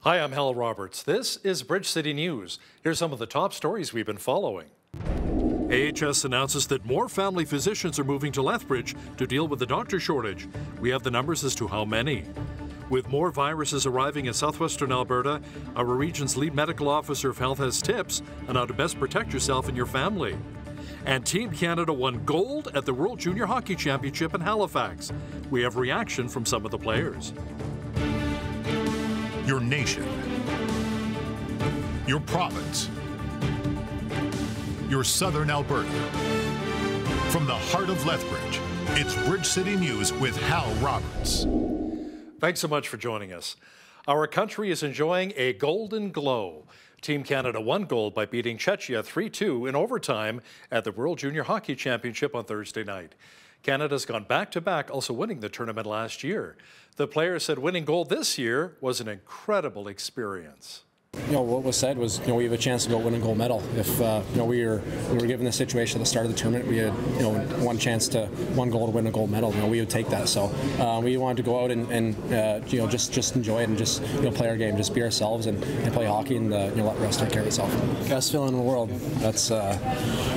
Hi, I'm Hal Roberts. This is Bridge City News. Here's some of the top stories we've been following. AHS announces that more family physicians are moving to Lethbridge to deal with the doctor shortage. We have the numbers as to how many. With more viruses arriving in southwestern Alberta, our region's lead medical officer of health has tips on how to best protect yourself and your family. And Team Canada won gold at the World Junior Hockey Championship in Halifax. We have reaction from some of the players. Your nation, your province, your southern Alberta. From the heart of Lethbridge, it's Bridge City News with Hal Roberts. Thanks so much for joining us. Our country is enjoying a golden glow. Team Canada won gold by beating Czechia 3-2 in overtime at the World Junior Hockey Championship on Thursday night. Canada's gone back-to-back, also winning the tournament last year. The player said winning gold this year was an incredible experience you know what was said was you know we have a chance to go win a gold medal. If uh, you know we were we were given the situation at the start of the tournament, we had you know one chance to one goal to win a gold medal. You know we would take that. So uh, we wanted to go out and, and uh, you know just just enjoy it and just you know play our game, just be ourselves and, and play hockey and uh, you know let rest take care of itself. Best feeling in the world. That's uh,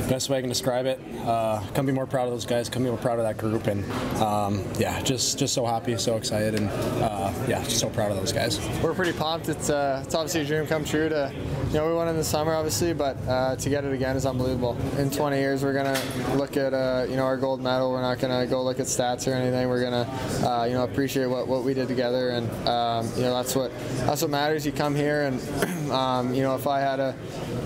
best way I can describe it. Uh, come be more proud of those guys. Come be more proud of that group. And um, yeah, just just so happy, so excited, and uh, yeah, just so proud of those guys. We're pretty pumped. It's it's obviously a dream come true to, you know, we won in the summer obviously, but uh, to get it again is unbelievable. In 20 years, we're gonna look at, uh, you know, our gold medal. We're not gonna go look at stats or anything. We're gonna, uh, you know, appreciate what, what we did together, and um, you know, that's what that's what matters. You come here, and um, you know, if I had a,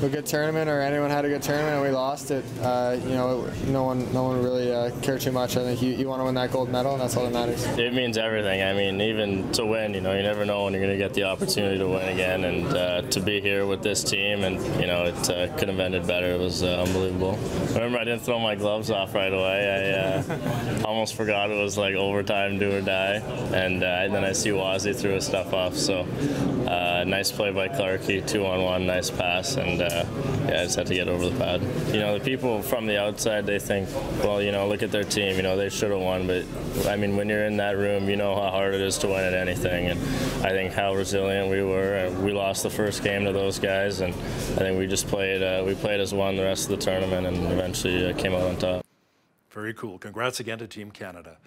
a, good tournament or anyone had a good tournament and we lost it, uh, you know, no one no one really uh, cared too much. I think you, you want to win that gold medal, and that's all that matters. It means everything. I mean, even to win, you know, you never know when you're gonna get the opportunity to win again, and uh, to be here with this team, and you know it uh, couldn't have ended better. It was uh, unbelievable. I remember I didn't throw my gloves off right away. I uh, almost forgot it was like overtime, do or die, and, uh, and then I see Wazzy threw his stuff off. So uh, nice play by Clarkey, two on one, nice pass, and uh, yeah, I just had to get over the pad. You know, the people from the outside they think, well, you know, look at their team. You know, they should have won, but I mean, when you're in that room, you know how hard it is to win at anything, and I think how resilient we were. We lost the first game to those guys, and I think we just played uh, we played as one the rest of the tournament, and eventually uh, came out on top. Very cool. Congrats again to Team Canada.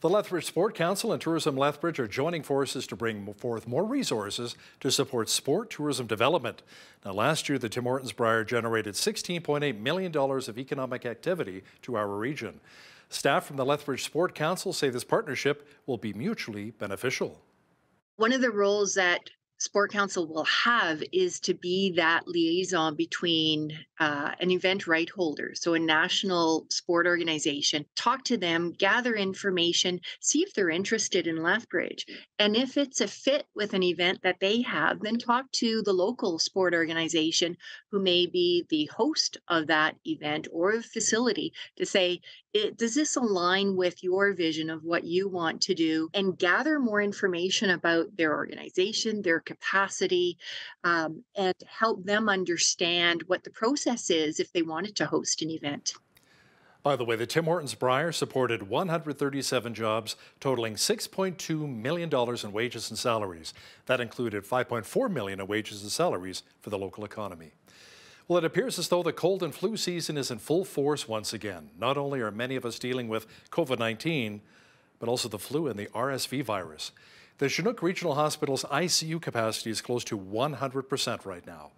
The Lethbridge Sport Council and Tourism Lethbridge are joining forces to bring forth more resources to support sport tourism development. Now, last year, the Tim Hortons Brier generated $16.8 million of economic activity to our region. Staff from the Lethbridge Sport Council say this partnership will be mutually beneficial. One of the roles that Sport Council will have is to be that liaison between uh, an event right holder, so a national sport organization, talk to them, gather information, see if they're interested in Lethbridge. And if it's a fit with an event that they have, then talk to the local sport organization who may be the host of that event or facility to say, it, does this align with your vision of what you want to do and gather more information about their organization their capacity um, and help them understand what the process is if they wanted to host an event by the way, the Tim Hortons Brier supported 137 jobs totaling $6.2 million in wages and salaries. That included 5.4 million in wages and salaries for the local economy. Well, it appears as though the cold and flu season is in full force once again. Not only are many of us dealing with COVID-19, but also the flu and the RSV virus. The Chinook Regional Hospital's ICU capacity is close to 100% right now.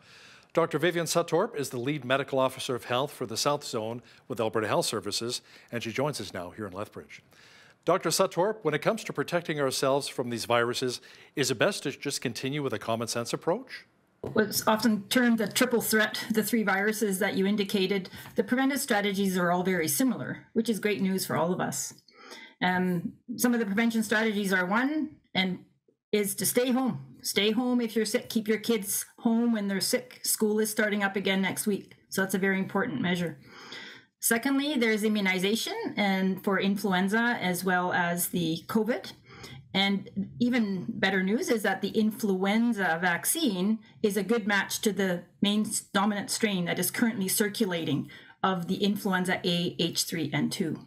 Dr. Vivian Suttorp is the lead medical officer of health for the South Zone with Alberta Health Services, and she joins us now here in Lethbridge. Dr. Suttorp, when it comes to protecting ourselves from these viruses, is it best to just continue with a common sense approach? What's often termed the triple threat, the three viruses that you indicated, the preventive strategies are all very similar, which is great news for all of us. Um, some of the prevention strategies are one, and is to stay home. Stay home if you're sick. Keep your kids home when they're sick. School is starting up again next week, so that's a very important measure. Secondly, there's immunization and for influenza as well as the COVID. And even better news is that the influenza vaccine is a good match to the main dominant strain that is currently circulating of the influenza A H3N2.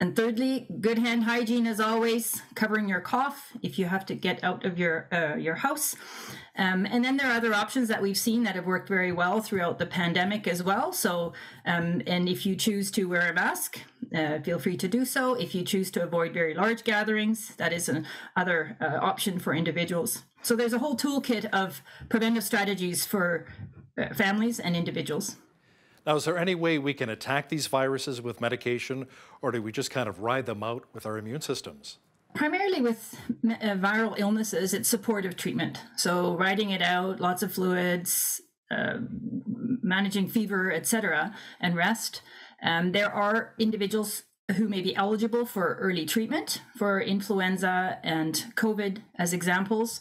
And thirdly, good hand hygiene as always, covering your cough if you have to get out of your uh, your house. Um, and then there are other options that we've seen that have worked very well throughout the pandemic as well. So, um, and if you choose to wear a mask, uh, feel free to do so. If you choose to avoid very large gatherings, that is another uh, option for individuals. So there's a whole toolkit of preventive strategies for uh, families and individuals. Now, is there any way we can attack these viruses with medication, or do we just kind of ride them out with our immune systems? Primarily with uh, viral illnesses, it's supportive treatment. So, riding it out, lots of fluids, uh, managing fever, etc., and rest. Um, there are individuals who may be eligible for early treatment for influenza and COVID as examples.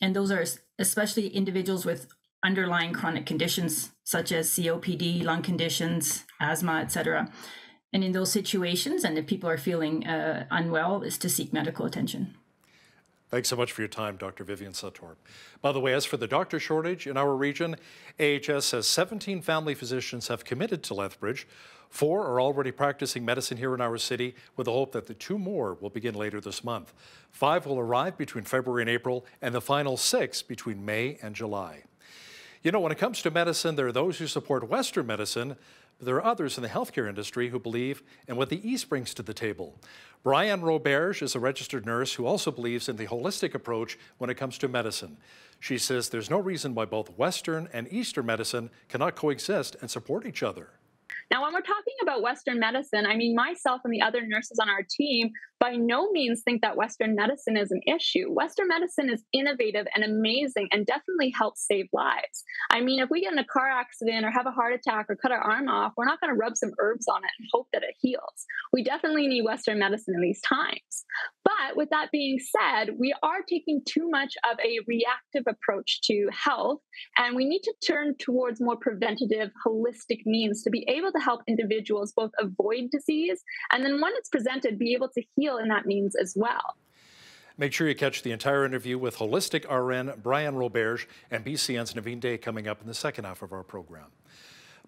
And those are especially individuals with underlying chronic conditions such as COPD, lung conditions, asthma, etc. And in those situations, and if people are feeling uh, unwell, is to seek medical attention. Thanks so much for your time, Dr. Vivian Suttorp. By the way, as for the doctor shortage in our region, AHS says 17 family physicians have committed to Lethbridge. Four are already practicing medicine here in our city with the hope that the two more will begin later this month. Five will arrive between February and April, and the final six between May and July. You know, when it comes to medicine, there are those who support Western medicine, but there are others in the healthcare industry who believe in what the East brings to the table. Brianne Roberge is a registered nurse who also believes in the holistic approach when it comes to medicine. She says there's no reason why both Western and Eastern medicine cannot coexist and support each other. Now, when we're talking about Western medicine, I mean, myself and the other nurses on our team by no means think that Western medicine is an issue. Western medicine is innovative and amazing and definitely helps save lives. I mean, if we get in a car accident or have a heart attack or cut our arm off, we're not going to rub some herbs on it and hope that it heals. We definitely need Western medicine in these times. But with that being said, we are taking too much of a reactive approach to health, and we need to turn towards more preventative, holistic means to be able to help individuals both avoid disease and then when it's presented, be able to heal in that means as well. Make sure you catch the entire interview with Holistic RN Brianne Roberge and BCN's Naveen Day coming up in the second half of our program.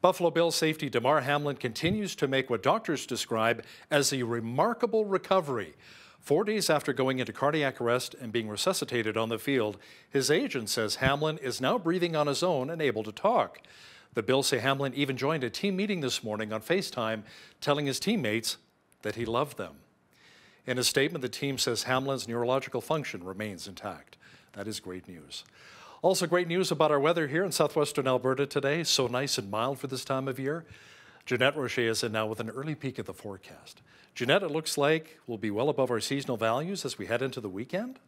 Buffalo Bill safety Damar Hamlin continues to make what doctors describe as a remarkable recovery. Four days after going into cardiac arrest and being resuscitated on the field, his agent says Hamlin is now breathing on his own and able to talk. The Bill say Hamlin even joined a team meeting this morning on FaceTime, telling his teammates that he loved them. In a statement, the team says Hamlin's neurological function remains intact. That is great news. Also, great news about our weather here in southwestern Alberta today. So nice and mild for this time of year. Jeannette Rocher is in now with an early peek at the forecast. Jeannette, it looks like we'll be well above our seasonal values as we head into the weekend.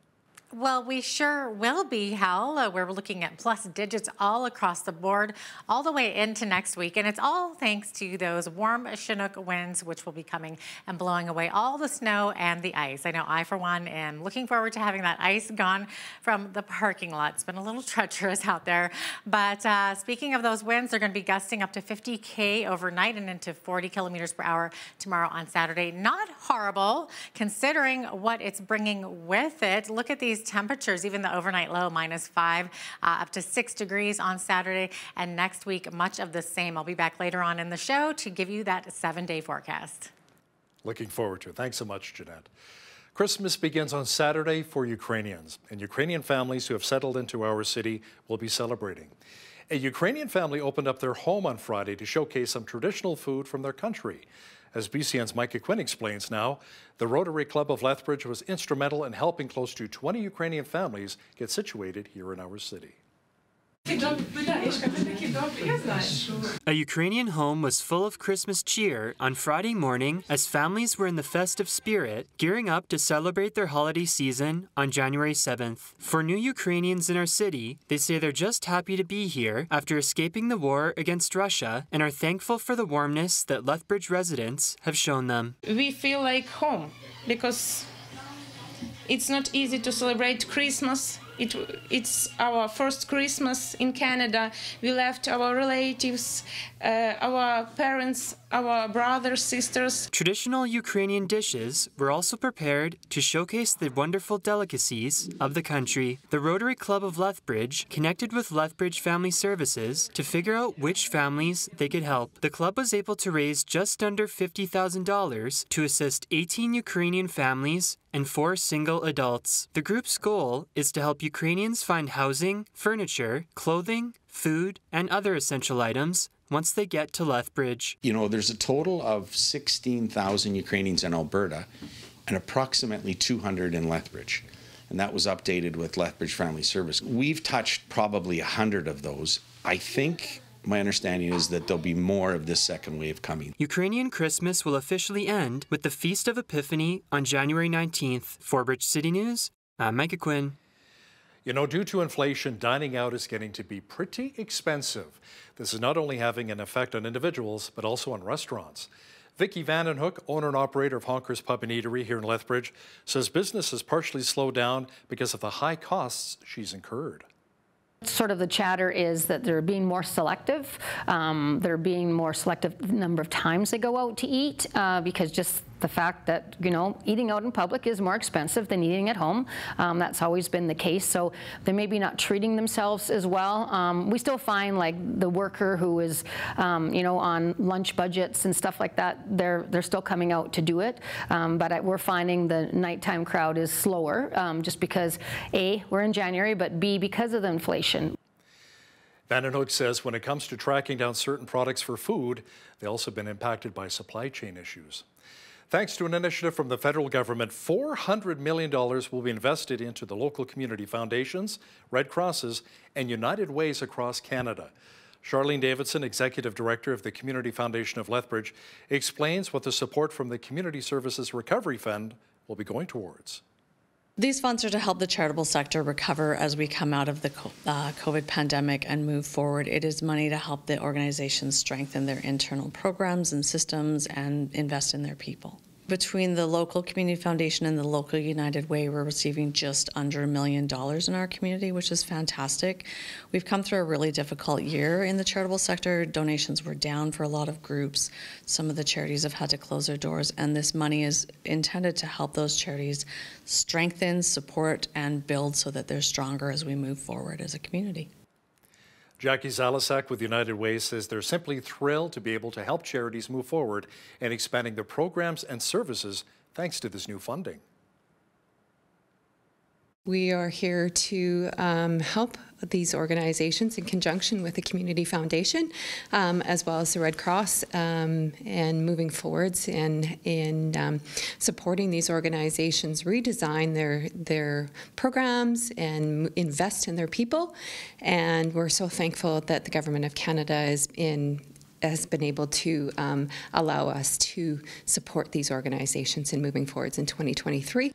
Well, we sure will be, Hal. Uh, we're looking at plus digits all across the board, all the way into next week. And it's all thanks to those warm Chinook winds, which will be coming and blowing away all the snow and the ice. I know I, for one, am looking forward to having that ice gone from the parking lot. It's been a little treacherous out there. But uh, speaking of those winds, they're going to be gusting up to 50K overnight and into 40 kilometers per hour tomorrow on Saturday. Not horrible, considering what it's bringing with it. Look at these these temperatures, even the overnight low minus five, uh, up to six degrees on Saturday. And next week, much of the same. I'll be back later on in the show to give you that seven day forecast. Looking forward to it. Thanks so much, Jeannette. Christmas begins on Saturday for Ukrainians, and Ukrainian families who have settled into our city will be celebrating. A Ukrainian family opened up their home on Friday to showcase some traditional food from their country. As BCN's Micah Quinn explains now, the Rotary Club of Lethbridge was instrumental in helping close to 20 Ukrainian families get situated here in our city. A Ukrainian home was full of Christmas cheer on Friday morning as families were in the festive spirit, gearing up to celebrate their holiday season on January 7th. For new Ukrainians in our city, they say they're just happy to be here after escaping the war against Russia and are thankful for the warmness that Lethbridge residents have shown them. We feel like home because it's not easy to celebrate Christmas it, it's our first Christmas in Canada. We left our relatives, uh, our parents, our brothers, sisters. Traditional Ukrainian dishes were also prepared to showcase the wonderful delicacies of the country. The Rotary Club of Lethbridge connected with Lethbridge Family Services to figure out which families they could help. The club was able to raise just under $50,000 to assist 18 Ukrainian families and four single adults. The group's goal is to help Ukrainians find housing, furniture, clothing, food, and other essential items once they get to Lethbridge. You know, there's a total of 16,000 Ukrainians in Alberta and approximately 200 in Lethbridge. And that was updated with Lethbridge Family Service. We've touched probably 100 of those. I think my understanding is that there'll be more of this second wave coming. Ukrainian Christmas will officially end with the Feast of Epiphany on January 19th. For Bridge City News, I'm Micah Quinn. You know, due to inflation, dining out is getting to be pretty expensive. This is not only having an effect on individuals, but also on restaurants. Vicky Vandenhoek, owner and operator of Honker's Pub and Eatery here in Lethbridge, says business has partially slowed down because of the high costs she's incurred. Sort of the chatter is that they're being more selective. Um, they're being more selective number of times they go out to eat uh, because just the fact that you know eating out in public is more expensive than eating at home. Um, that's always been the case. So they may be not treating themselves as well. Um, we still find like the worker who is um, you know on lunch budgets and stuff like that. They're they're still coming out to do it. Um, but I, we're finding the nighttime crowd is slower um, just because a we're in January, but b because of the inflation. Vandenhoek says when it comes to tracking down certain products for food, they've also been impacted by supply chain issues. Thanks to an initiative from the federal government, $400 million will be invested into the local community foundations, Red Crosses, and United Ways across Canada. Charlene Davidson, Executive Director of the Community Foundation of Lethbridge, explains what the support from the Community Services Recovery Fund will be going towards. These funds are to help the charitable sector recover as we come out of the uh, COVID pandemic and move forward. It is money to help the organizations strengthen their internal programs and systems and invest in their people between the local community foundation and the local United Way, we're receiving just under a million dollars in our community, which is fantastic. We've come through a really difficult year in the charitable sector. Donations were down for a lot of groups. Some of the charities have had to close their doors, and this money is intended to help those charities strengthen, support, and build so that they're stronger as we move forward as a community. Jackie Zalasak with United Way says they're simply thrilled to be able to help charities move forward in expanding their programs and services thanks to this new funding. We are here to um, help these organizations in conjunction with the Community Foundation, um, as well as the Red Cross, um, and moving forwards and in um, supporting these organizations redesign their their programs and invest in their people. And we're so thankful that the Government of Canada is in has been able to um, allow us to support these organizations in moving forwards in 2023.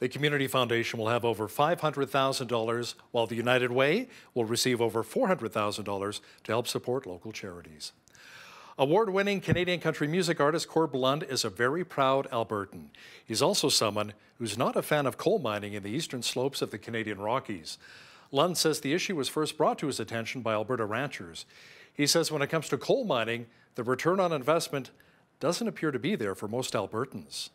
The Community Foundation will have over $500,000, while the United Way will receive over $400,000 to help support local charities. Award winning Canadian country music artist Corb Lund is a very proud Albertan. He's also someone who's not a fan of coal mining in the eastern slopes of the Canadian Rockies. Lund says the issue was first brought to his attention by Alberta ranchers. He says when it comes to coal mining, the return on investment doesn't appear to be there for most Albertans.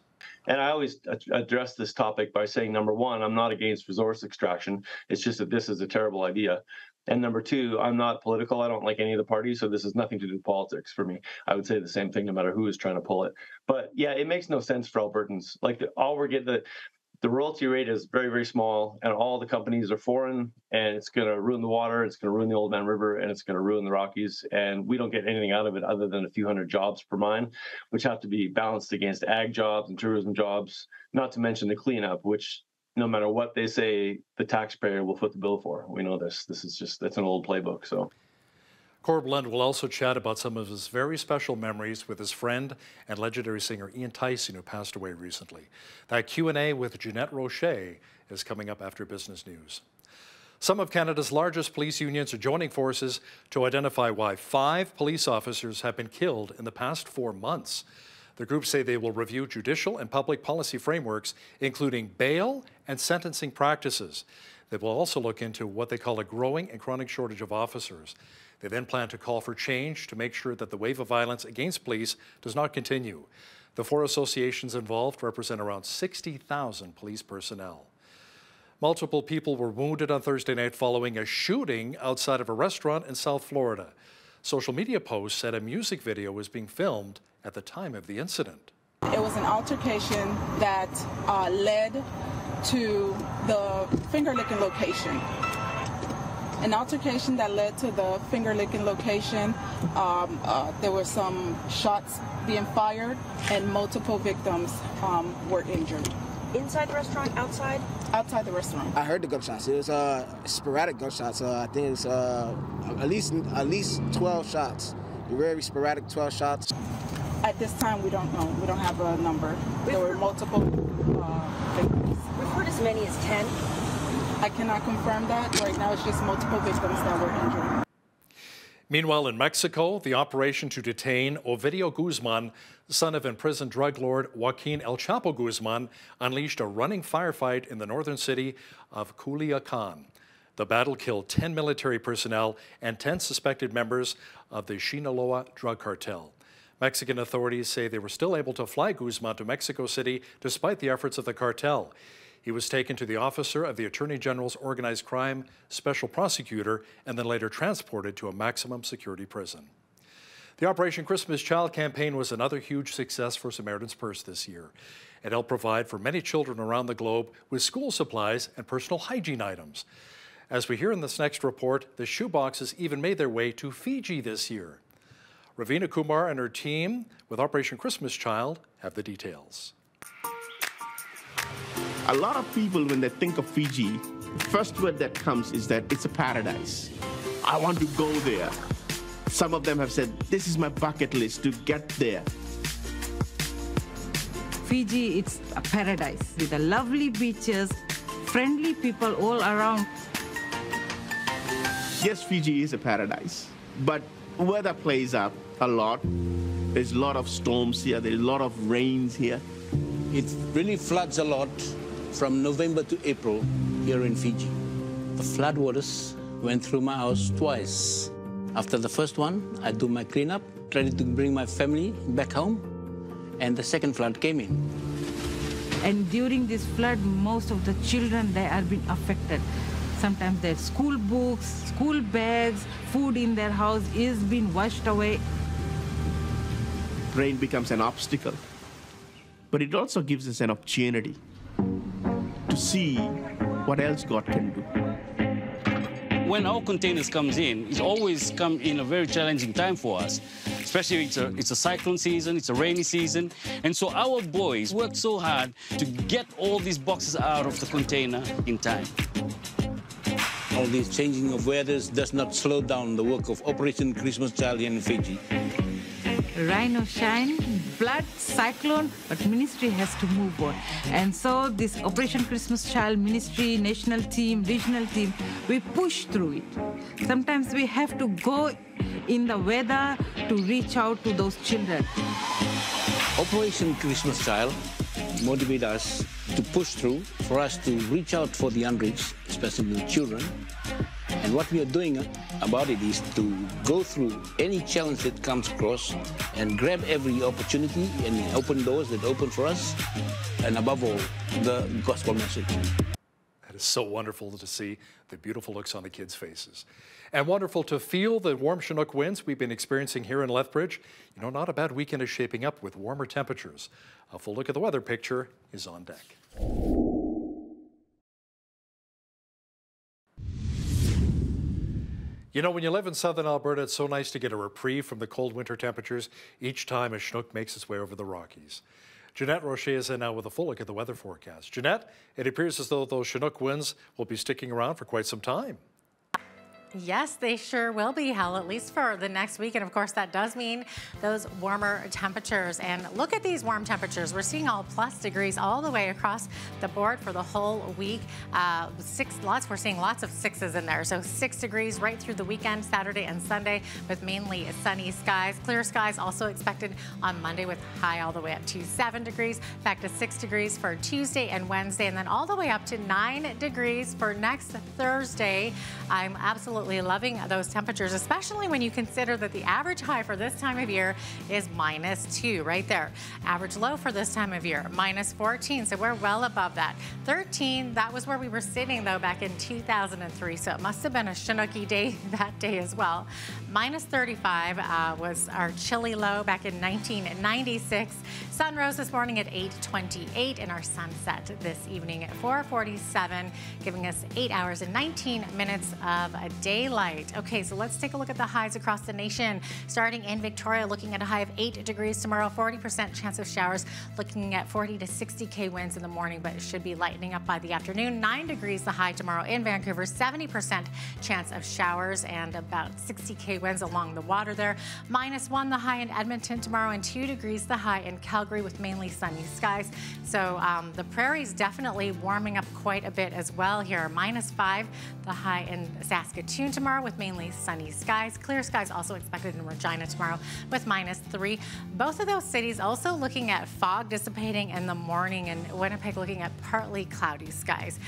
And I always address this topic by saying, number one, I'm not against resource extraction. It's just that this is a terrible idea. And number two, I'm not political. I don't like any of the parties, so this has nothing to do with politics for me. I would say the same thing no matter who is trying to pull it. But yeah, it makes no sense for Albertans. Like the, all we're getting the the royalty rate is very, very small, and all the companies are foreign, and it's going to ruin the water, it's going to ruin the Oldman River, and it's going to ruin the Rockies. And we don't get anything out of it other than a few hundred jobs per mine, which have to be balanced against ag jobs and tourism jobs, not to mention the cleanup, which no matter what they say, the taxpayer will foot the bill for. We know this. This is just that's an old playbook. So Corb Lund will also chat about some of his very special memories with his friend and legendary singer Ian Tyson, who passed away recently. That Q&A with Jeannette Rocher is coming up after business news. Some of Canada's largest police unions are joining forces to identify why five police officers have been killed in the past four months. The groups say they will review judicial and public policy frameworks, including bail and sentencing practices. They will also look into what they call a growing and chronic shortage of officers. They then plan to call for change to make sure that the wave of violence against police does not continue. The four associations involved represent around 60,000 police personnel. Multiple people were wounded on Thursday night following a shooting outside of a restaurant in South Florida. Social media posts said a music video was being filmed at the time of the incident. It was an altercation that uh, led to the finger licking location. An altercation that led to the finger licking location. Um, uh, there were some shots being fired, and multiple victims um, were injured. Inside the restaurant, outside? Outside the restaurant. I heard the gunshots. It was uh, sporadic gunshots. Uh, I think it's uh, at least at least 12 shots. Very sporadic 12 shots. At this time, we don't know. We don't have a number. There were multiple uh, victims. We've heard as many as 10. I cannot confirm that. Right now, it's just multiple victims that were injured. Meanwhile, in Mexico, the operation to detain Ovidio Guzman, son of imprisoned drug lord Joaquin El Chapo Guzman, unleashed a running firefight in the northern city of Culiacan. The battle killed 10 military personnel and 10 suspected members of the Sinaloa drug cartel. Mexican authorities say they were still able to fly Guzman to Mexico City despite the efforts of the cartel. He was taken to the officer of the Attorney General's Organized Crime Special Prosecutor and then later transported to a maximum security prison. The Operation Christmas Child campaign was another huge success for Samaritan's Purse this year. It helped provide for many children around the globe with school supplies and personal hygiene items. As we hear in this next report, the shoeboxes even made their way to Fiji this year. Ravina Kumar and her team with Operation Christmas Child have the details. A lot of people, when they think of Fiji, the first word that comes is that it's a paradise. I want to go there. Some of them have said, this is my bucket list to get there. Fiji, it's a paradise with the lovely beaches, friendly people all around. Yes, Fiji is a paradise, but weather plays up a lot. There's a lot of storms here, there's a lot of rains here. It really floods a lot from November to April here in Fiji. The floodwaters went through my house twice. After the first one, I do my cleanup, ready to bring my family back home, and the second flood came in. And during this flood, most of the children, they are being affected. Sometimes their school books, school bags, food in their house is being washed away. Rain becomes an obstacle, but it also gives us an opportunity to see what else God can do. When our containers comes in, it's always come in a very challenging time for us. Especially it's a, it's a cyclone season, it's a rainy season. And so our boys worked so hard to get all these boxes out of the container in time. All these changing of weathers does not slow down the work of Operation Christmas Child in Fiji. Rain or shine, flood, cyclone, but ministry has to move on. And so this Operation Christmas Child ministry, national team, regional team, we push through it. Sometimes we have to go in the weather to reach out to those children. Operation Christmas Child motivate us to push through, for us to reach out for the unreached, especially the children. And what we are doing uh, about it is to go through any challenge that comes across and grab every opportunity and open doors that open for us, and above all, the gospel message. That is so wonderful to see the beautiful looks on the kids' faces. And wonderful to feel the warm Chinook winds we've been experiencing here in Lethbridge. You know, not a bad weekend is shaping up with warmer temperatures. A full look at the weather picture is on deck. You know, when you live in southern Alberta, it's so nice to get a reprieve from the cold winter temperatures each time a Chinook makes its way over the Rockies. Jeannette Rocher is in now with a full look at the weather forecast. Jeannette, it appears as though those Chinook winds will be sticking around for quite some time. Yes, they sure will be, Hal, at least for the next week. And of course, that does mean those warmer temperatures. And look at these warm temperatures. We're seeing all plus degrees all the way across the board for the whole week. Uh, six lots, we're seeing lots of sixes in there. So six degrees right through the weekend, Saturday and Sunday, with mainly sunny skies. Clear skies also expected on Monday with high all the way up to seven degrees, back to six degrees for Tuesday and Wednesday, and then all the way up to nine degrees for next Thursday. I'm absolutely absolutely loving those temperatures, especially when you consider that the average high for this time of year is minus two right there. Average low for this time of year, minus 14. So we're well above that. 13, that was where we were sitting though back in 2003. So it must have been a Chinooki day that day as well. Minus 35 uh, was our chilly low back in 1996. Sun rose this morning at 8.28 and our sunset this evening at 4.47, giving us 8 hours and 19 minutes of a daylight. Okay, so let's take a look at the highs across the nation. Starting in Victoria, looking at a high of 8 degrees tomorrow, 40% chance of showers, looking at 40 to 60 K winds in the morning, but it should be lightening up by the afternoon. 9 degrees the high tomorrow in Vancouver, 70% chance of showers and about 60 K winds along the water there. Minus 1 the high in Edmonton tomorrow and 2 degrees the high in Calgary. With mainly sunny skies. So um, the prairie's definitely warming up quite a bit as well here. Minus five, the high in Saskatoon tomorrow with mainly sunny skies. Clear skies also expected in Regina tomorrow with minus three. Both of those cities also looking at fog dissipating in the morning and Winnipeg looking at partly cloudy skies.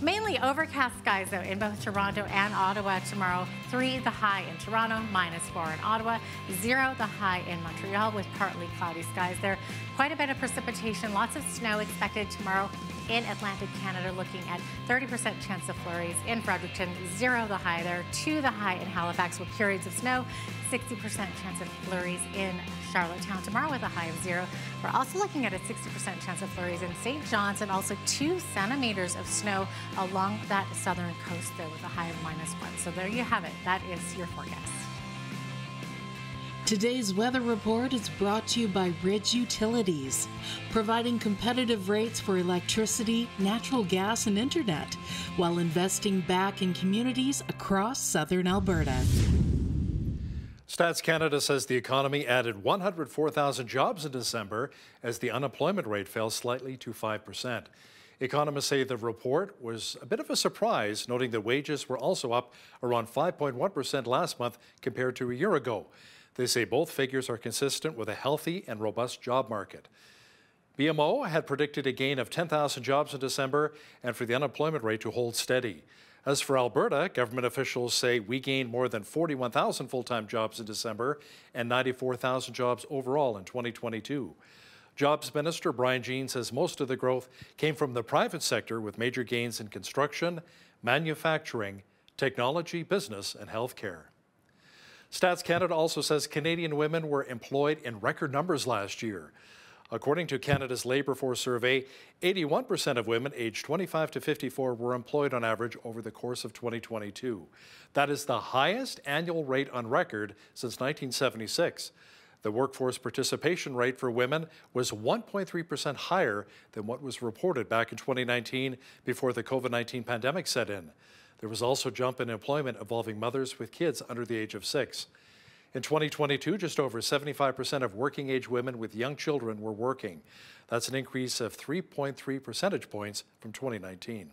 Mainly overcast skies, though, in both Toronto and Ottawa tomorrow. Three the high in Toronto, minus four in Ottawa, zero the high in Montreal with partly cloudy skies there. Quite a bit of precipitation, lots of snow expected tomorrow in Atlantic Canada, looking at 30% chance of flurries in Fredericton, zero the high there, two the high in Halifax with periods of snow, 60% chance of flurries in Charlottetown tomorrow with a high of zero. We're also looking at a 60% chance of flurries in St. John's and also two centimeters of snow along that southern coast there with a high of minus one. So there you have it. That is your forecast. Today's weather report is brought to you by Ridge Utilities, providing competitive rates for electricity, natural gas, and internet while investing back in communities across southern Alberta. Stats Canada says the economy added 104,000 jobs in December as the unemployment rate fell slightly to 5%. Economists say the report was a bit of a surprise, noting that wages were also up around 5.1% last month compared to a year ago. They say both figures are consistent with a healthy and robust job market. BMO had predicted a gain of 10,000 jobs in December and for the unemployment rate to hold steady. As for Alberta, government officials say we gained more than 41,000 full time jobs in December and 94,000 jobs overall in 2022. Jobs Minister Brian Jean says most of the growth came from the private sector with major gains in construction, manufacturing, technology, business, and healthcare. Stats Canada also says Canadian women were employed in record numbers last year. According to Canada's Labour Force survey, 81% of women aged 25 to 54 were employed on average over the course of 2022. That is the highest annual rate on record since 1976. The workforce participation rate for women was 1.3% higher than what was reported back in 2019 before the COVID 19 pandemic set in. There was also a jump in employment involving mothers with kids under the age of six. In 2022, just over 75% of working age women with young children were working. That's an increase of 3.3 percentage points from 2019.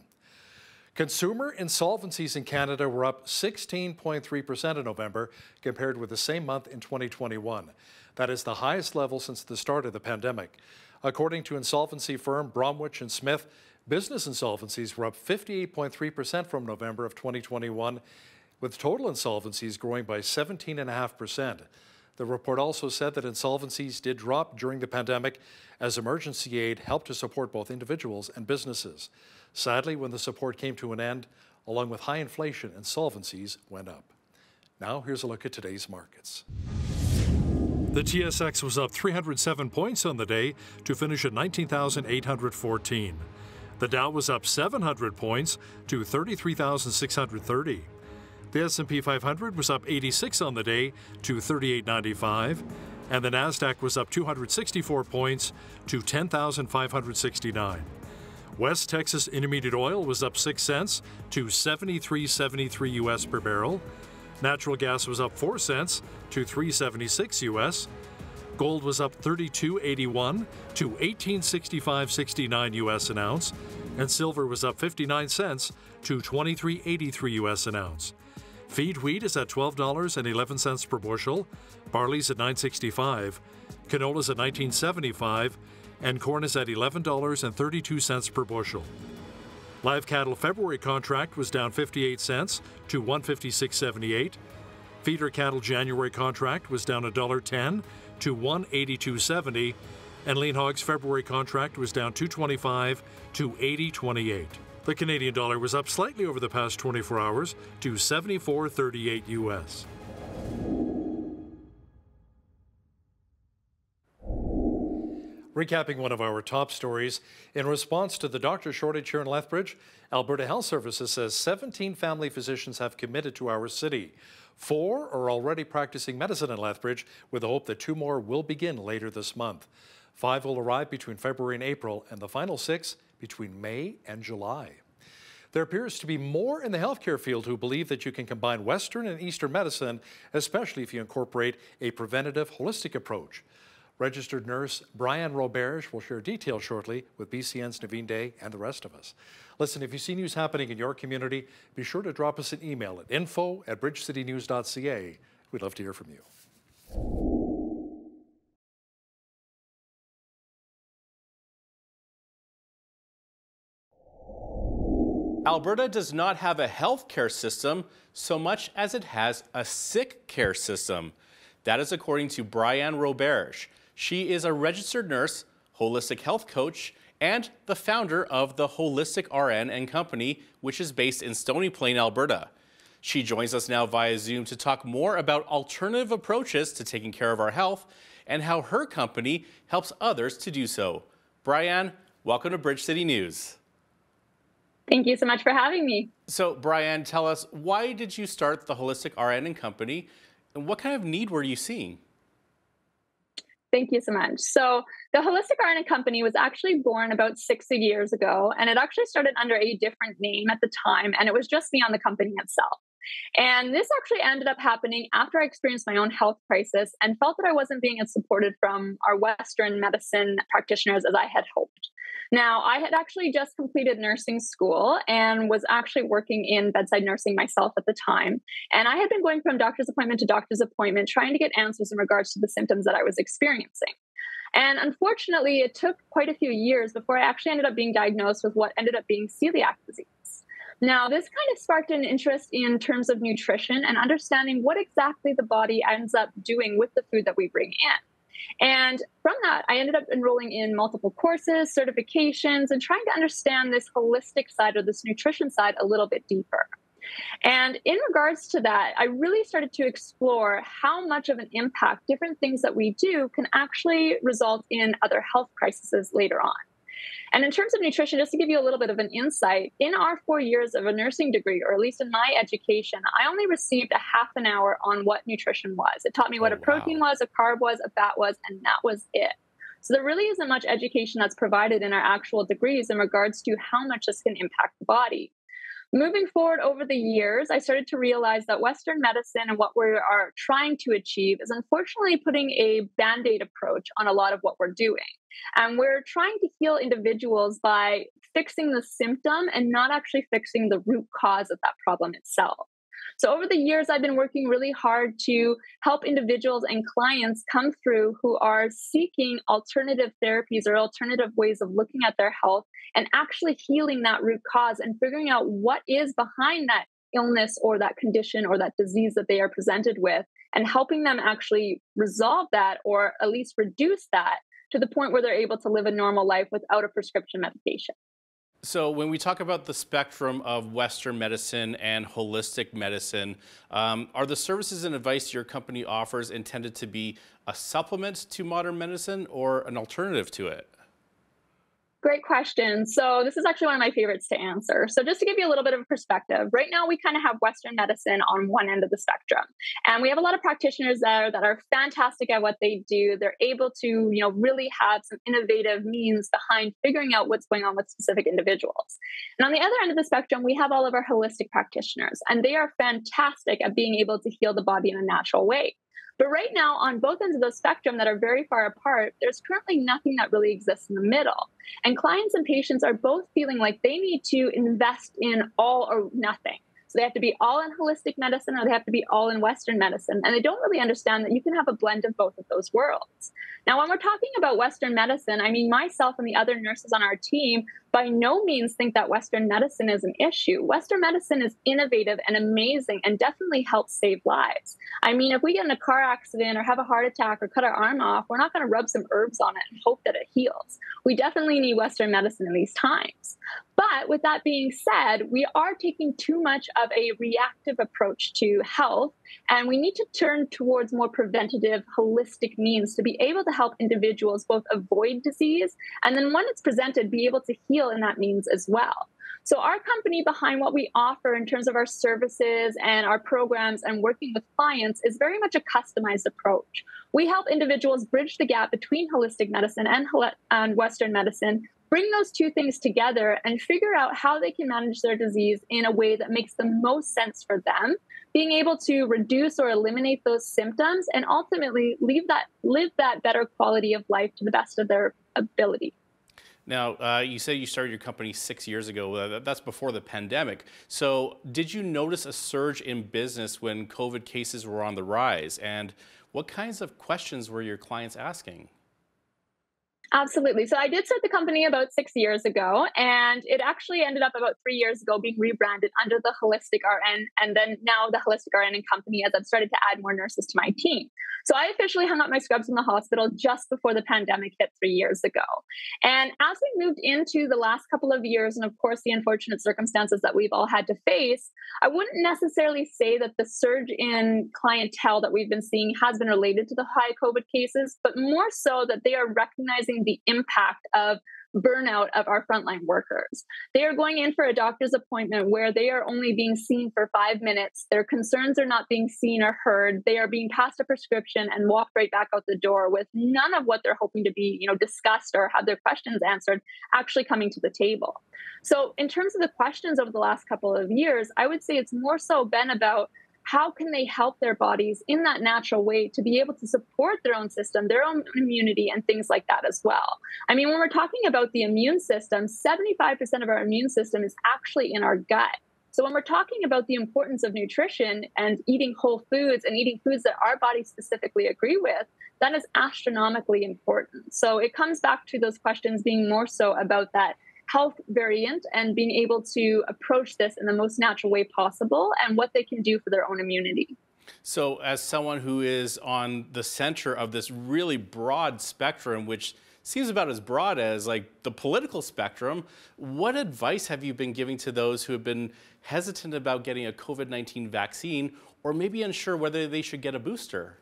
Consumer insolvencies in Canada were up 16.3% in November compared with the same month in 2021. That is the highest level since the start of the pandemic. According to insolvency firm Bromwich and Smith, Business insolvencies were up 58.3% from November of 2021, with total insolvencies growing by 17.5%. The report also said that insolvencies did drop during the pandemic as emergency aid helped to support both individuals and businesses. Sadly, when the support came to an end, along with high inflation, insolvencies went up. Now, here's a look at today's markets. The TSX was up 307 points on the day to finish at 19,814. The Dow was up 700 points to 33,630. The S&P 500 was up 86 on the day to 3895, and the Nasdaq was up 264 points to 10,569. West Texas Intermediate Oil was up 6 cents to 73.73 US per barrel. Natural gas was up 4 cents to 376 US. Gold was up 32.81 to 1865.69 US an ounce, and silver was up 59 cents to 23.83 US an ounce. Feed wheat is at $12.11 per bushel, barley's at 9.65, canola's at 19.75, and corn is at $11.32 per bushel. Live cattle February contract was down 58 cents to 156.78. Feeder cattle January contract was down $1.10 to 182.70, and lean hogs February contract was down 225 to 80.28. The Canadian dollar was up slightly over the past 24 hours to 74.38 US. Recapping one of our top stories, in response to the doctor shortage here in Lethbridge, Alberta Health Services says 17 family physicians have committed to our city. Four are already practicing medicine in Lethbridge with the hope that two more will begin later this month. Five will arrive between February and April, and the final six between May and July. There appears to be more in the healthcare field who believe that you can combine Western and Eastern medicine, especially if you incorporate a preventative, holistic approach. Registered nurse Brianne Roberge will share details shortly with BCN's Naveen Day and the rest of us. Listen, if you see news happening in your community, be sure to drop us an email at info at bridgecitynews.ca. We'd love to hear from you. Alberta does not have a health care system so much as it has a sick care system. That is according to Brianne Roberge. She is a registered nurse, holistic health coach, and the founder of the Holistic RN and Company, which is based in Stony Plain, Alberta. She joins us now via Zoom to talk more about alternative approaches to taking care of our health and how her company helps others to do so. Brianne, welcome to Bridge City News. Thank you so much for having me. So, Brianne, tell us why did you start the Holistic RN and Company, and what kind of need were you seeing? Thank you so much. So, the Holistic and Company was actually born about 60 years ago, and it actually started under a different name at the time, and it was just me on the company itself. And this actually ended up happening after I experienced my own health crisis and felt that I wasn't being as supported from our Western medicine practitioners as I had hoped. Now, I had actually just completed nursing school and was actually working in bedside nursing myself at the time. And I had been going from doctor's appointment to doctor's appointment trying to get answers in regards to the symptoms that I was experiencing. And unfortunately, it took quite a few years before I actually ended up being diagnosed with what ended up being celiac disease. Now, this kind of sparked an interest in terms of nutrition and understanding what exactly the body ends up doing with the food that we bring in. And from that, I ended up enrolling in multiple courses, certifications, and trying to understand this holistic side or this nutrition side a little bit deeper. And in regards to that, I really started to explore how much of an impact different things that we do can actually result in other health crises later on. And in terms of nutrition, just to give you a little bit of an insight, in our four years of a nursing degree, or at least in my education, I only received a half an hour on what nutrition was. It taught me what oh, a protein wow. was, a carb was, a fat was, and that was it. So there really isn't much education that's provided in our actual degrees in regards to how much this can impact the body. Moving forward over the years, I started to realize that Western medicine and what we are trying to achieve is unfortunately putting a band aid approach on a lot of what we're doing. And we're trying to heal individuals by fixing the symptom and not actually fixing the root cause of that problem itself. So, over the years, I've been working really hard to help individuals and clients come through who are seeking alternative therapies or alternative ways of looking at their health and actually healing that root cause and figuring out what is behind that illness or that condition or that disease that they are presented with and helping them actually resolve that or at least reduce that to the point where they're able to live a normal life without a prescription medication. So, when we talk about the spectrum of Western medicine and holistic medicine, um, are the services and advice your company offers intended to be a supplement to modern medicine or an alternative to it? Great question. So, this is actually one of my favorites to answer. So, just to give you a little bit of perspective, right now we kind of have Western medicine on one end of the spectrum. And we have a lot of practitioners there that are fantastic at what they do. They're able to, you know, really have some innovative means behind figuring out what's going on with specific individuals. And on the other end of the spectrum, we have all of our holistic practitioners, and they are fantastic at being able to heal the body in a natural way. But right now, on both ends of the spectrum that are very far apart, there's currently nothing that really exists in the middle. And clients and patients are both feeling like they need to invest in all or nothing. So they have to be all in holistic medicine or they have to be all in Western medicine. And they don't really understand that you can have a blend of both of those worlds. Now, when we're talking about Western medicine, I mean, myself and the other nurses on our team by no means think that Western medicine is an issue. Western medicine is innovative and amazing and definitely helps save lives. I mean, if we get in a car accident or have a heart attack or cut our arm off, we're not going to rub some herbs on it and hope that it heals. We definitely need Western medicine in these times. But with that being said, we are taking too much of a reactive approach to health, and we need to turn towards more preventative, holistic means to be able to help individuals both avoid disease and then when it's presented, be able to heal in that means as well. So, our company behind what we offer in terms of our services and our programs and working with clients is very much a customized approach. We help individuals bridge the gap between holistic medicine and, and Western medicine bring those two things together and figure out how they can manage their disease in a way that makes the most sense for them being able to reduce or eliminate those symptoms and ultimately leave that live that better quality of life to the best of their ability now, uh, you said you started your company six years ago. Uh, that's before the pandemic. So, did you notice a surge in business when COVID cases were on the rise? And what kinds of questions were your clients asking? Absolutely. So I did start the company about six years ago, and it actually ended up about three years ago being rebranded under the Holistic RN, and then now the Holistic RN and Company as I've started to add more nurses to my team. So I officially hung up my scrubs in the hospital just before the pandemic hit three years ago. And as we moved into the last couple of years, and of course the unfortunate circumstances that we've all had to face, I wouldn't necessarily say that the surge in clientele that we've been seeing has been related to the high COVID cases, but more so that they are recognizing the impact of burnout of our frontline workers. They are going in for a doctor's appointment where they are only being seen for five minutes. Their concerns are not being seen or heard. They are being passed a prescription and walked right back out the door with none of what they're hoping to be, you know, discussed or have their questions answered actually coming to the table. So, in terms of the questions over the last couple of years, I would say it's more so been about how can they help their bodies in that natural way to be able to support their own system, their own immunity, and things like that as well? I mean, when we're talking about the immune system, 75% of our immune system is actually in our gut. So, when we're talking about the importance of nutrition and eating whole foods and eating foods that our bodies specifically agree with, that is astronomically important. So, it comes back to those questions being more so about that health variant and being able to approach this in the most natural way possible and what they can do for their own immunity. So, as someone who is on the center of this really broad spectrum, which seems about as broad as like the political spectrum, what advice have you been giving to those who have been hesitant about getting a COVID 19 vaccine or maybe unsure whether they should get a booster?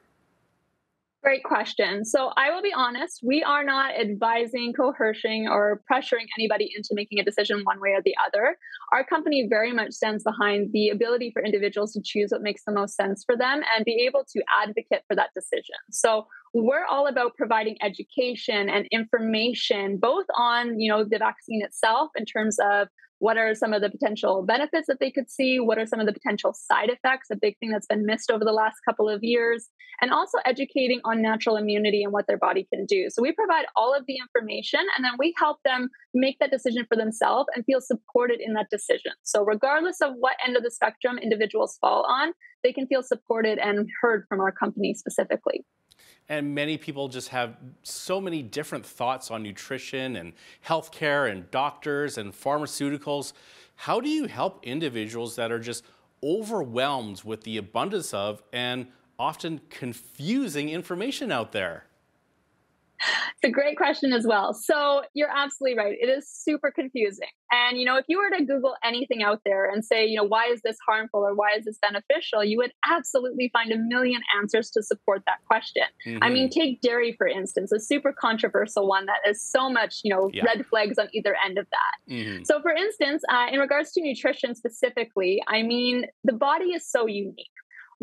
Great question. So I will be honest, we are not advising, coercing, or pressuring anybody into making a decision one way or the other. Our company very much stands behind the ability for individuals to choose what makes the most sense for them and be able to advocate for that decision. So we're all about providing education and information both on you know the vaccine itself in terms of what are some of the potential benefits that they could see? What are some of the potential side effects? A big thing that's been missed over the last couple of years. And also educating on natural immunity and what their body can do. So we provide all of the information and then we help them make that decision for themselves and feel supported in that decision. So, regardless of what end of the spectrum individuals fall on, they can feel supported and heard from our company specifically. And many people just have so many different thoughts on nutrition and healthcare and doctors and pharmaceuticals. How do you help individuals that are just overwhelmed with the abundance of and often confusing information out there? It's a great question as well. So you're absolutely right. It is super confusing. And you know, if you were to Google anything out there and say, you know, why is this harmful or why is this beneficial, you would absolutely find a million answers to support that question. Mm-hmm. I mean, mm-hmm. take dairy for instance, a super controversial one that is so much, you know, yeah. red flags on either end of that. Mm-hmm. So, for instance, uh, in regards to nutrition specifically, I mean, the body is so unique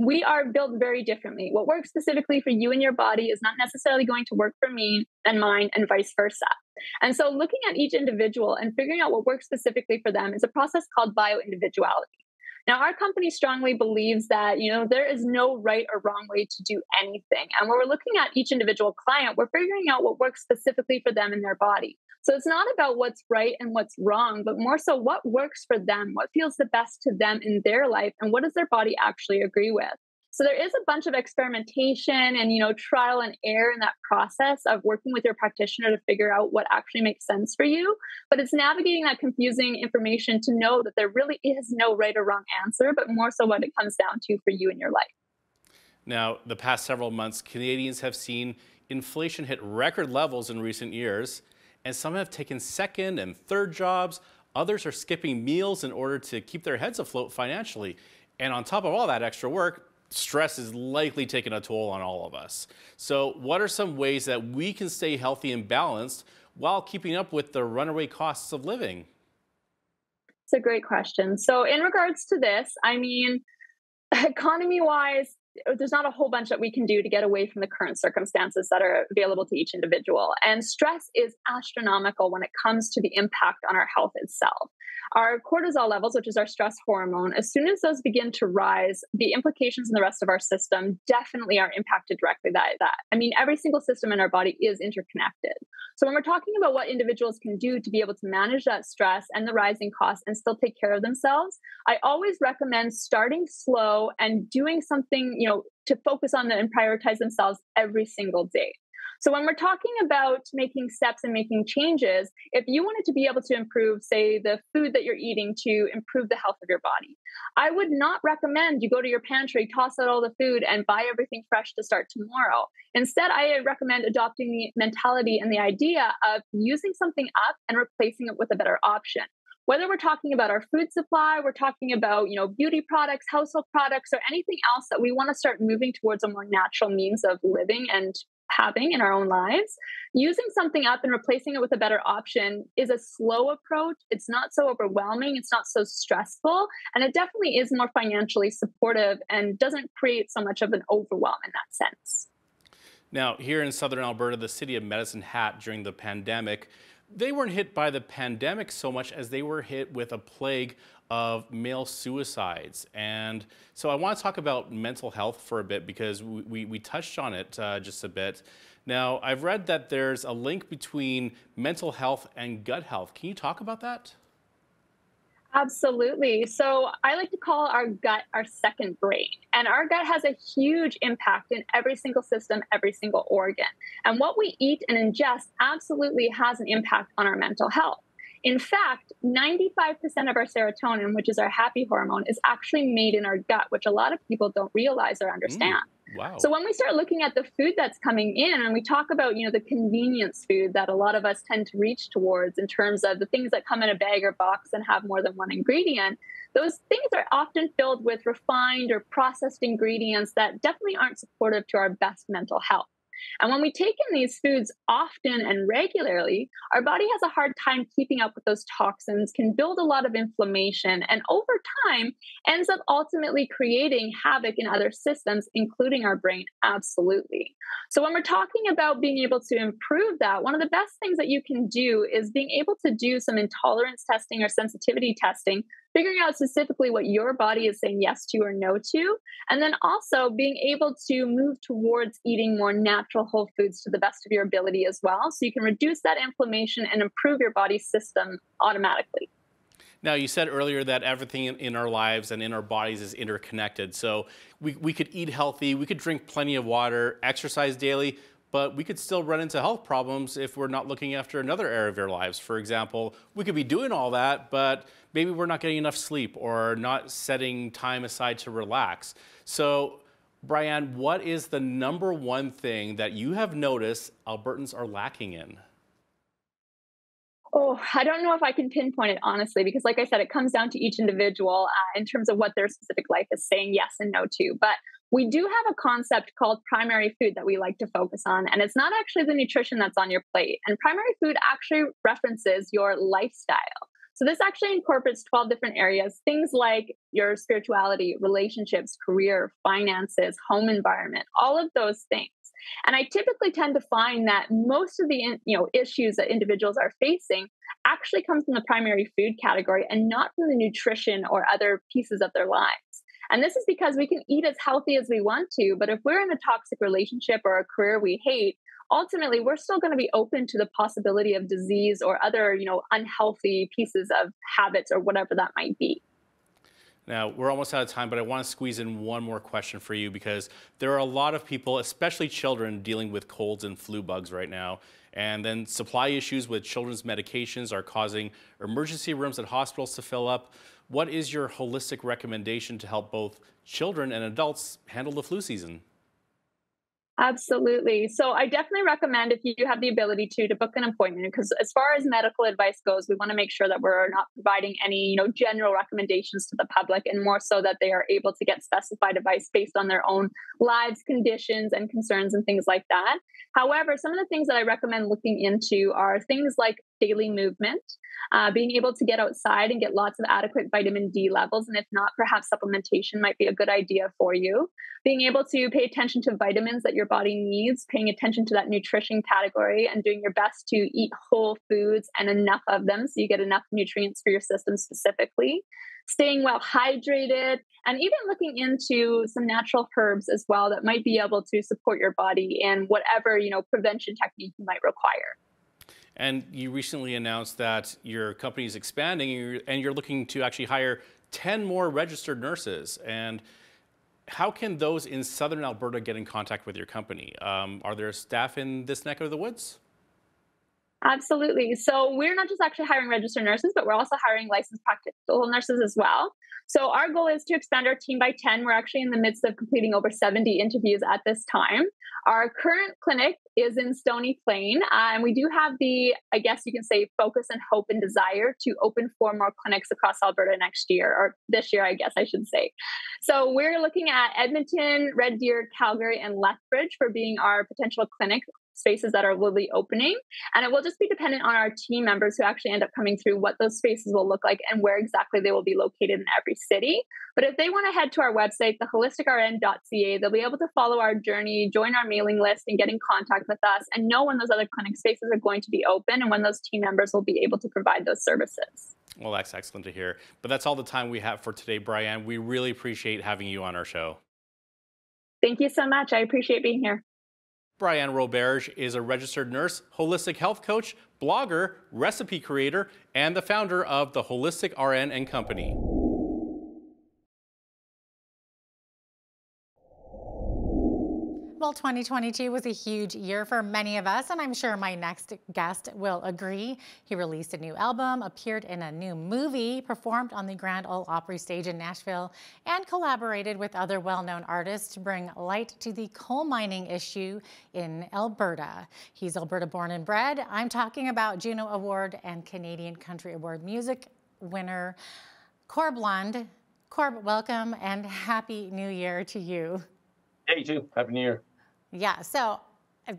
we are built very differently. What works specifically for you and your body is not necessarily going to work for me and mine, and vice versa. And so, looking at each individual and figuring out what works specifically for them is a process called bioindividuality. Now, our company strongly believes that, you know, there is no right or wrong way to do anything. And when we're looking at each individual client, we're figuring out what works specifically for them and their body. So it's not about what's right and what's wrong, but more so what works for them, what feels the best to them in their life, and what does their body actually agree with. So there is a bunch of experimentation and you know trial and error in that process of working with your practitioner to figure out what actually makes sense for you. But it's navigating that confusing information to know that there really is no right or wrong answer, but more so what it comes down to for you in your life. Now, the past several months, Canadians have seen inflation hit record levels in recent years, and some have taken second and third jobs. Others are skipping meals in order to keep their heads afloat financially. And on top of all that extra work, stress is likely taking a toll on all of us. So, what are some ways that we can stay healthy and balanced while keeping up with the runaway costs of living? It's a great question. So, in regards to this, I mean, economy wise, Uh, there's not a whole bunch that we can do to get away from the current circumstances that are available to each individual. And stress is astronomical when it comes to the impact on our health itself. Our cortisol levels, which is our stress hormone, as soon as those begin to rise, the implications in the rest of our system definitely are impacted directly by that. I mean, every single system in our body is interconnected. So when we're talking about what individuals can do to be able to manage that stress and the rising costs and still take care of themselves, I always recommend starting slow and doing something, you know, to focus on and prioritize themselves every single day. So when we're talking about making steps and making changes, if you wanted to be able to improve, say, the food that you're eating to improve the health of your body, I would not recommend you go to your pantry, toss out all the food, and buy everything fresh to start tomorrow. Instead, I recommend adopting the mentality and the idea of using something up and replacing it with a better option whether we're talking about our food supply we're talking about you know beauty products household products or anything else that we want to start moving towards a more natural means of living and having in our own lives, using something up and replacing it with a better option is a slow approach. It's not so overwhelming, it's not so stressful, and it definitely is more financially supportive and doesn't create so much of an overwhelm in that sense. Now, here in southern Alberta, the city of Medicine Hat during the pandemic, they weren't hit by the pandemic so much as they were hit with a plague of male suicides. And so I want to talk about mental health for a bit because we, we, we touched on it uh, just a bit. Now, I've read that there's a link between mental health and gut health. Can you talk about that? Absolutely. So I like to call our gut our second brain. And our gut has a huge impact in every single system, every single organ. And what we eat and ingest absolutely has an impact on our mental health. In fact, 95% of our serotonin, which is our happy hormone, is actually made in our gut, which a lot of people don't realize or understand. Mm, wow. So when we start looking at the food that's coming in and we talk about, you know, the convenience food that a lot of us tend to reach towards in terms of the things that come in a bag or box and have more than one ingredient, those things are often filled with refined or processed ingredients that definitely aren't supportive to our best mental health. And when we take in these foods often and regularly, our body has a hard time keeping up with those toxins, can build a lot of inflammation, and over time ends up ultimately creating havoc in other systems, including our brain. Absolutely. So, when we're talking about being able to improve that, one of the best things that you can do is being able to do some intolerance testing or sensitivity testing figuring out specifically what your body is saying yes to or no to, and then also being able to move towards eating more natural whole foods to the best of your ability as well. So you can reduce that inflammation and improve your body's system automatically. Now, you said earlier that everything in our lives and in our bodies is interconnected. So we, we could eat healthy, we could drink plenty of water, exercise daily, but we could still run into health problems if we're not looking after another area of our lives. For example, we could be doing all that, but maybe we're not getting enough sleep or not setting time aside to relax. So, Brianne, what is the number one thing that you have noticed Albertans are lacking in? Oh, I don't know if I can pinpoint it honestly, because like I said, it comes down to each individual uh, in terms of what their specific life is saying yes and no to. But we do have a concept called primary food that we like to focus on. And it's not actually the nutrition that's on your plate. And primary food actually references your lifestyle. So this actually incorporates 12 different areas, things like your spirituality, relationships, career, finances, home environment, all of those things. And I typically tend to find that most of the you know issues that individuals are facing actually come from the primary food category and not from the nutrition or other pieces of their lives. And this is because we can eat as healthy as we want to, but if we're in a toxic relationship or a career we hate, ultimately we're still going to be open to the possibility of disease or other, you know, unhealthy pieces of habits or whatever that might be. Now, we're almost out of time, but I want to squeeze in one more question for you because there are a lot of people, especially children, dealing with colds and flu bugs right now. And then supply issues with children's medications are causing emergency rooms at hospitals to fill up. What is your holistic recommendation to help both children and adults handle the flu season? Absolutely. So I definitely recommend if you have the ability to to book an appointment because as far as medical advice goes, we want to make sure that we're not providing any, you know, general recommendations to the public and more so that they are able to get specified advice based on their own lives, conditions and concerns and things like that. However, some of the things that I recommend looking into are things like daily movement, uh, being able to get outside and get lots of adequate vitamin D levels. And if not, perhaps supplementation might be a good idea for you. Being able to pay attention to vitamins that your body needs, paying attention to that nutrition category, and doing your best to eat whole foods and enough of them so you get enough nutrients for your system specifically staying well hydrated, and even looking into some natural herbs as well that might be able to support your body in whatever you know prevention technique you might require. And you recently announced that your company is expanding and you're, and you're looking to actually hire 10 more registered nurses. And how can those in southern Alberta get in contact with your company? Um, are there staff in this neck of the woods? Absolutely. So we're not just actually hiring registered nurses, but we're also hiring licensed practical nurses as well. So our goal is to expand our team by 10. We're actually in the midst of completing over 70 interviews at this time. Our current clinic is in Stony Plain, uh, and we do have the, I guess you can say, focus and hope and desire to open four more clinics across Alberta next year, or this year, I guess I should say. So we're looking at Edmonton, Red Deer, Calgary, and Lethbridge for being our potential clinic spaces that are be opening. And it will just be dependent on our team members who actually end up coming through what those spaces will look like and where exactly they will be located in every city. But if they want to head to our website, theholisticrn.ca, they'll be able to follow our journey, join our mailing list, and get in contact with us and know when those other clinic spaces are going to be open and when those team members will be able to provide those services. Well, that's excellent to hear. But that's all the time we have for today, Brianne. We really appreciate having you on our show. Thank you so much. I appreciate being here. Brianne Roberge is a registered nurse, holistic health coach, blogger, recipe creator, and the founder of the Holistic RN and Company. Well, 2022 was a huge year for many of us, and I'm sure my next guest will agree. He released a new album, appeared in a new movie, performed on the Grand Ole Opry stage in Nashville, and collaborated with other well-known artists to bring light to the coal mining issue in Alberta. He's Alberta born and bred. I'm talking about Juno Award and Canadian Country Award music winner Corb Lund. Corb, welcome and Happy New Year to you. Hey, you too. Happy New Year. Yeah, so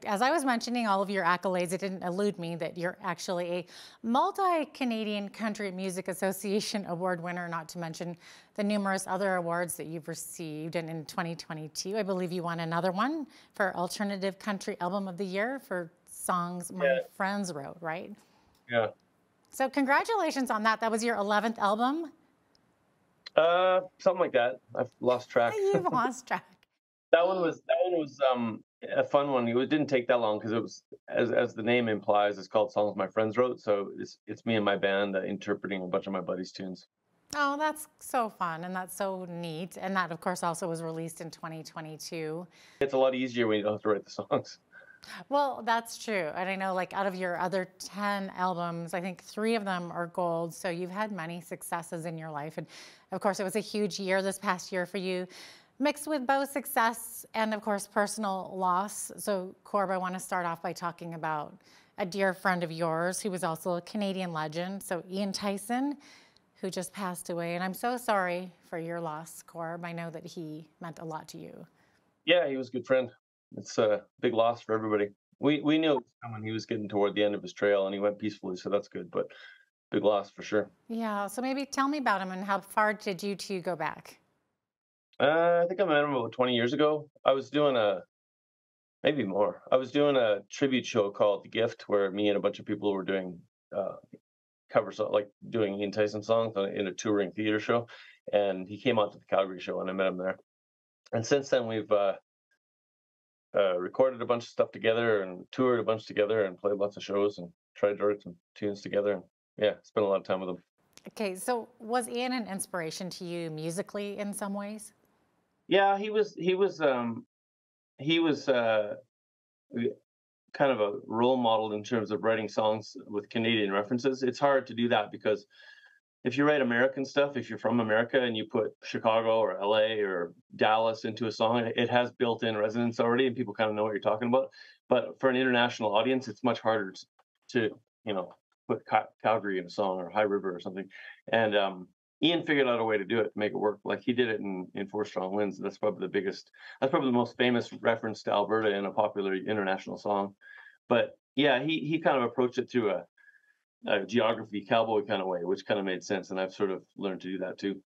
as I was mentioning all of your accolades, it didn't elude me that you're actually a multi-Canadian Country Music Association award winner, not to mention the numerous other awards that you've received. And in 2022, I believe you won another one for Alternative Country Album of the Year for songs my yeah. friends wrote, right? Yeah. So congratulations on that. That was your 11th album? Uh, something like that. I've lost track. You've lost track. That one was that one was um a fun one. It didn't take that long because it was as as the name implies, it's called songs my friends wrote. So it's it's me and my band uh, interpreting a bunch of my buddies' tunes. Oh, that's so fun and that's so neat. And that, of course, also was released in 2022. It's a lot easier when you don't have to write the songs. Well, that's true. And I know, like, out of your other 10 albums, I think three of them are gold. So you've had many successes in your life. And of course, it was a huge year this past year for you. Mixed with both success and, of course, personal loss. So, Corb, I want to start off by talking about a dear friend of yours who was also a Canadian legend. So, Ian Tyson, who just passed away. And I'm so sorry for your loss, Corb. I know that he meant a lot to you. Yeah, he was a good friend. It's a big loss for everybody. We we knew when he was getting toward the end of his trail, and he went peacefully, so that's good. But big loss for sure. Yeah. So maybe tell me about him and how far did you two go back? Uh, I think I met him about 20 years ago. I was doing a, maybe more. I was doing a tribute show called The Gift, where me and a bunch of people were doing uh, covers, like doing Ian Tyson songs in a touring theater show. And he came out to the Calgary show, and I met him there. And since then, we've uh, uh, recorded a bunch of stuff together and toured a bunch together and played lots of shows and tried to write some tunes together. And yeah, spent a lot of time with him. Okay, so was Ian an inspiration to you musically in some ways? Yeah, he was. He was. Um, he was uh, kind of a role model in terms of writing songs with Canadian references. It's hard to do that because if you write American stuff, if you're from America and you put Chicago or LA or Dallas into a song, it has built-in resonance already, and people kind of know what you're talking about. But for an international audience, it's much harder to, to you know, put Calgary in a song or High River or something. And um, Ian figured out a way to do it, to make it work. Like he did it in in Four Strong Winds. That's probably the biggest. That's probably the most famous reference to Alberta in a popular international song. But yeah, he he kind of approached it through a a geography cowboy kind of way, which kind of made sense. And I've sort of learned to do that too.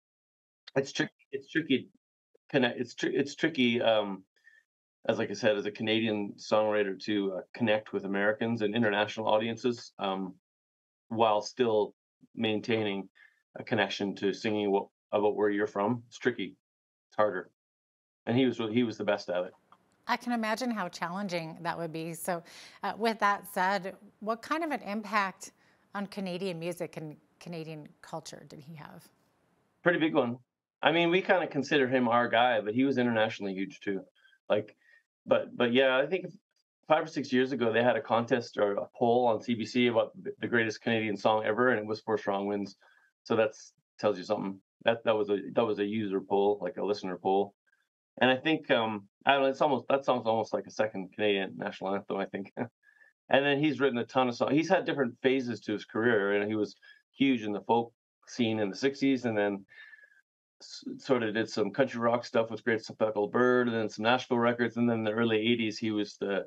It's tricky. It's tricky. Connect. It's tr- it's tricky. Um, as like I said, as a Canadian songwriter, to uh, connect with Americans and international audiences, um, while still maintaining a connection to singing what about where you're from. It's tricky. It's harder. And he was he was the best at it. I can imagine how challenging that would be. So, uh, with that said, what kind of an impact on Canadian music and Canadian culture did he have? Pretty big one. I mean, we kind of consider him our guy, but he was internationally huge too. Like, but but yeah, I think five or six years ago they had a contest or a poll on CBC about the greatest Canadian song ever, and it was Four Strong Winds. So that's tells you something. That that was a that was a user poll, like a listener poll. And I think um I don't know, it's almost that song's almost like a second Canadian national anthem, I think. and then he's written a ton of songs. He's had different phases to his career, and he was huge in the folk scene in the '60s, and then sort of did some country rock stuff with Great Speckled Bird, and then some Nashville records, and then the early '80s he was the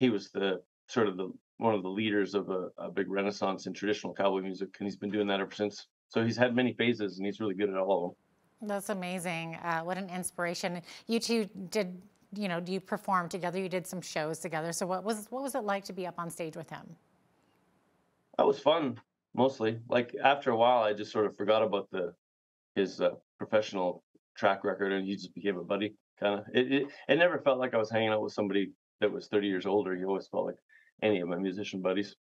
he was the sort of the one of the leaders of a, a big renaissance in traditional cowboy music, and he's been doing that ever since. So he's had many phases, and he's really good at all of them. That's amazing. Uh, what an inspiration! You two did you know, do you performed together, you did some shows together. So what was what was it like to be up on stage with him? That was fun, mostly. Like after a while, I just sort of forgot about the his uh, professional track record, and he just became a buddy. Kind of. It, it it never felt like I was hanging out with somebody that was 30 years older. He always felt like any of my musician buddies.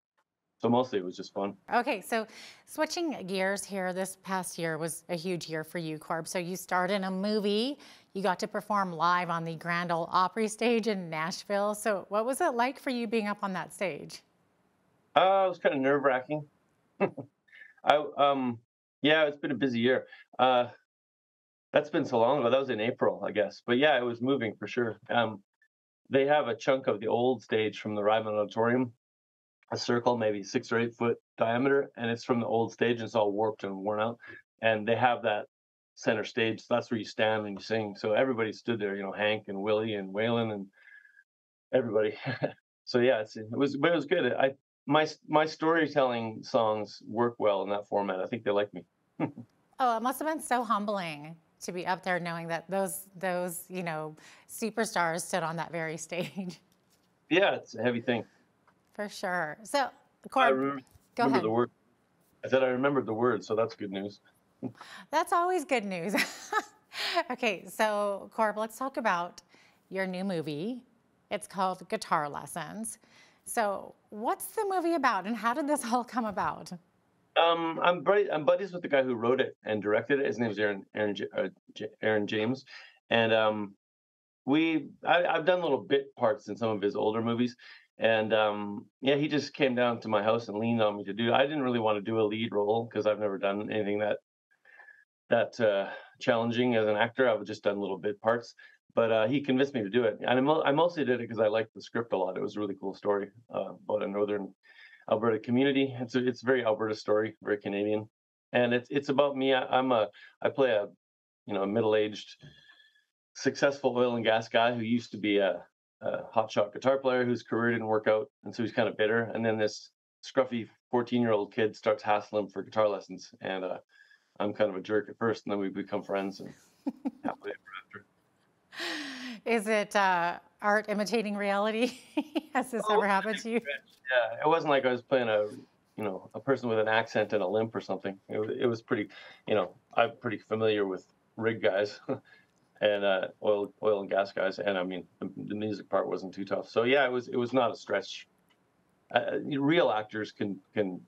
So mostly it was just fun. Okay, so switching gears here, this past year was a huge year for you, Corb. So you starred in a movie, you got to perform live on the Grand Ole Opry stage in Nashville. So what was it like for you being up on that stage? Uh, it was kind of nerve wracking. I um, yeah, it's been a busy year. Uh, that's been so long ago. That was in April, I guess. But yeah, it was moving for sure. Um, they have a chunk of the old stage from the Ryman Auditorium a circle, maybe six or eight foot diameter, and it's from the old stage and it's all warped and worn out. And they have that center stage. So that's where you stand and you sing. So everybody stood there, you know, Hank and Willie and Waylon and everybody. so yeah, it was but it was good. I my my storytelling songs work well in that format. I think they like me. oh, it must have been so humbling to be up there knowing that those those you know superstars stood on that very stage. Yeah, it's a heavy thing. For sure. So, Corb, I remember, go remember ahead. the word. I said I remembered the word, so that's good news. That's always good news. okay, so Corb, let's talk about your new movie. It's called Guitar Lessons. So, what's the movie about, and how did this all come about? Um, I'm buddy, I'm buddies with the guy who wrote it and directed it. His name is Aaron Aaron, uh, Aaron James, and um, we I, I've done little bit parts in some of his older movies, and um, yeah, he just came down to my house and leaned on me to do. I didn't really want to do a lead role because I've never done anything that that uh, challenging as an actor. I've just done little bit parts, but uh, he convinced me to do it. And I, mo- I mostly did it because I liked the script a lot. It was a really cool story uh, about a northern Alberta community. It's a, it's a very Alberta story, very Canadian, and it's it's about me. I, I'm a I play a you know a middle aged successful oil and gas guy who used to be a, a hotshot guitar player whose career didn't work out, and so he's kind of bitter. And then this scruffy 14 year old kid starts hassling him for guitar lessons, and uh, I'm kind of a jerk at first, and then we become friends and happily ever after. Is it uh, art imitating reality? Has this ever happened to you? Yeah, it wasn't like I was playing a you know a person with an accent and a limp or something. It, it was pretty, you know, I'm pretty familiar with rig guys. And uh, oil, oil and gas guys, and I mean the, the music part wasn't too tough. So yeah, it was it was not a stretch. Uh, real actors can can,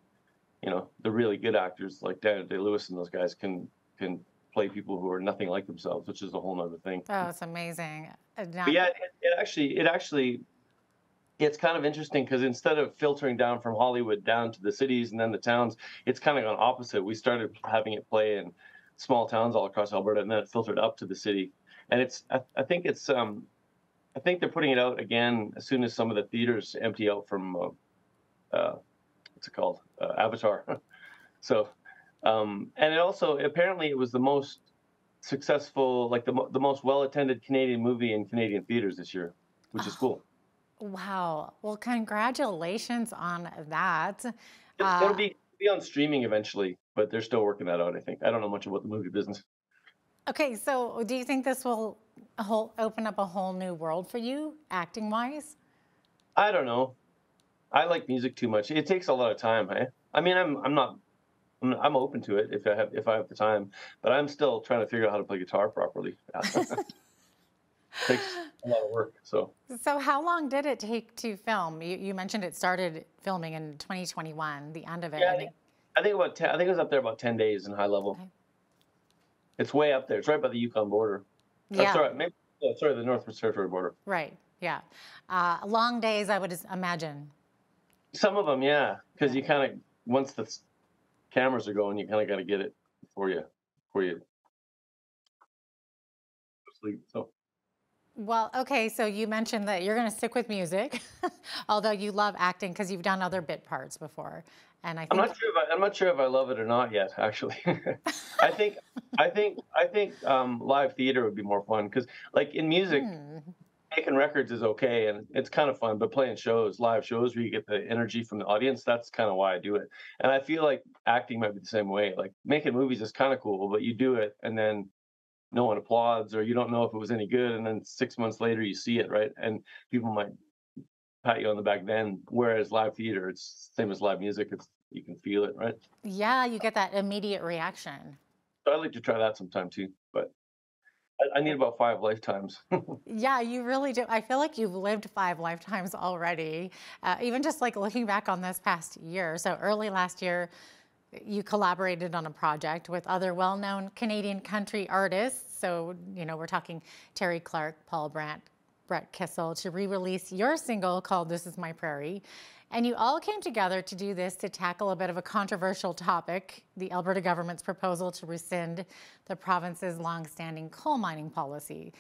you know, the really good actors like Daniel Day Lewis and those guys can can play people who are nothing like themselves, which is a whole other thing. Oh, it's amazing. Uh, But yeah, it, it actually, it actually, it's kind of interesting because instead of filtering down from Hollywood down to the cities and then the towns, it's kind of gone opposite. We started having it play in small towns all across Alberta, and then it filtered up to the city. And it's, I, I think it's, um, I think they're putting it out again as soon as some of the theaters empty out from, uh, uh, what's it called, uh, Avatar. so, um, and it also apparently it was the most successful, like the mo- the most well attended Canadian movie in Canadian theaters this year, which is cool. Wow. Well, congratulations on that. It, Uh, it'll be be on streaming eventually, but they're still working that out. I think I don't know much about the movie business. Okay, so do you think this will whole, open up a whole new world for you, acting wise? I don't know. I like music too much. It takes a lot of time. Hey? I mean, I'm I'm not. I'm, I'm open to it if I have if I have the time, but I'm still trying to figure out how to play guitar properly. takes a lot of work. So So, how long did it take to film? You, you mentioned it started filming in 2021, the end of it. Yeah, I think, I think about ten, I think it was up there about ten days in High Level. It's way up there. It's right by the Yukon border. Or, Yeah. sorry, maybe, oh, sorry, the Northwest Territory border. Right, yeah. Uh, long days, I would imagine. Some of them, yeah, because you kind of once the cameras are going, you kind of got to get it before you before you sleep. So Well, okay, so you mentioned that you're going to stick with music, although you love acting because you've done other bit parts before. And I I'm not sure if I, I'm not sure if I love it or not yet. Actually, I think I think I think um, live theater would be more fun because, like in music, Hmm. making records is okay and it's kind of fun, but playing shows, live shows where you get the energy from the audience, that's kind of why I do it. And I feel like acting might be the same way. Like making movies is kind of cool, but you do it and then no one applauds or you don't know if it was any good and then six months later you see it, right? And people might pat you on the back then. Whereas live theater, it's same as live music. It's you can feel it, right? yeah, you get that immediate reaction. So I'd like to try that sometime too, but I, I need about five lifetimes. Yeah, you really do. I feel like you've lived five lifetimes already, uh, even just like looking back on this past year. So early last year, you collaborated on a project with other well known Canadian country artists. So, you know, we're talking Terri Clark, Paul Brandt, Brett Kissel to re release your single called This Is My Prairie. And you all came together to do this to tackle a bit of a controversial topic the Alberta government's proposal to rescind the province's longstanding coal mining policy.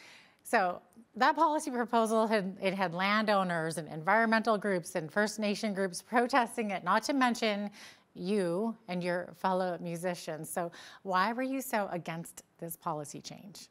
So that policy proposal had it had landowners and environmental groups and First Nation groups protesting it, not to mention you and your fellow musicians. So why were you so against this policy change?